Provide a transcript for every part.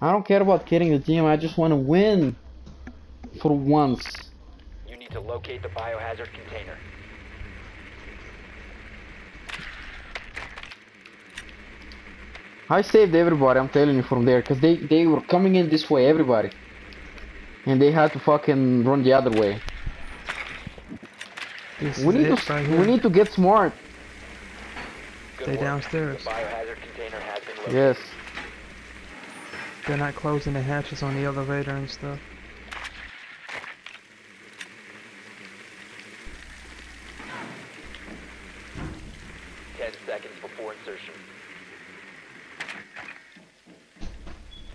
I don't care about killing the team. I just want to win. For once. You need to locate the biohazard container. I saved everybody. I'm telling you from there, cause they they were coming in this way, everybody, and they had to fucking run the other way. This We is need it to right we need to get smart. Good Stay work. downstairs. The biohazard container has been. Yes. They're not closing the hatches on the elevator and stuff. Ten seconds before insertion.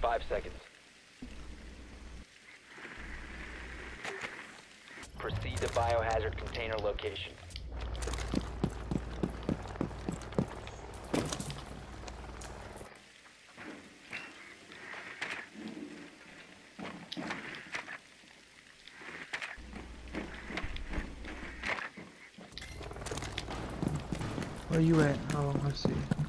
Five seconds. Proceed to biohazard container location. Where you at? Oh, I see.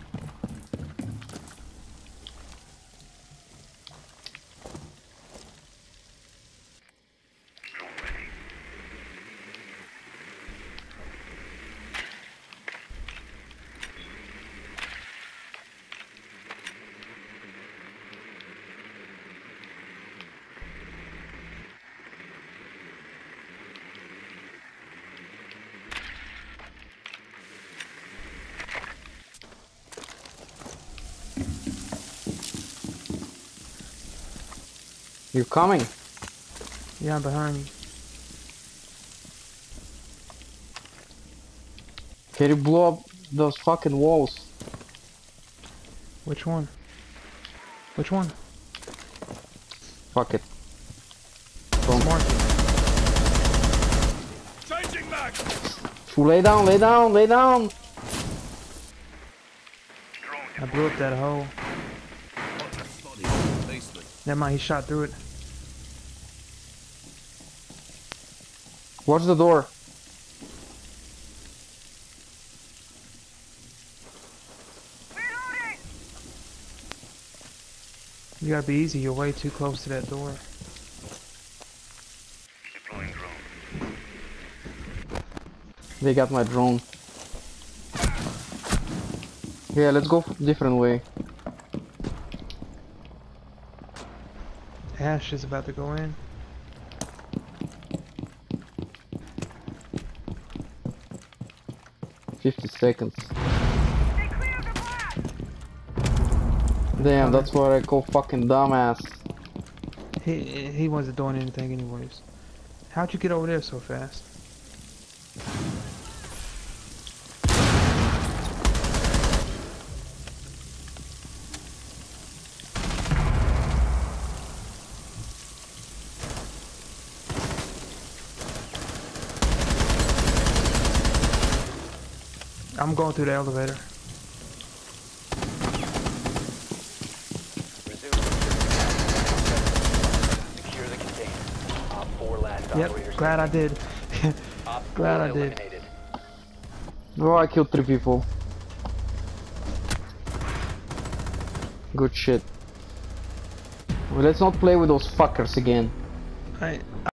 You're coming. Yeah, behind you. Can you blow up those fucking walls? Which one? Which one? Fuck it. Smart. Lay down, lay down, lay down. I blew up that hole. Never mind, he shot through it. Watch the door. You gotta be easy, you're way too close to that door. They got my drone. Yeah, let's go different way. Ash is about to go in. Fifty seconds. Damn, that's what I call fucking dumbass. He he wasn't doing anything anyways. How'd you get over there so fast? I'm going through the elevator. Resume. Secure the container. Op 4 last Yep, glad I did. Op 4 glad I did. eliminated. Bro, I killed three people. Good shit. Well, let's not play with those fuckers again. I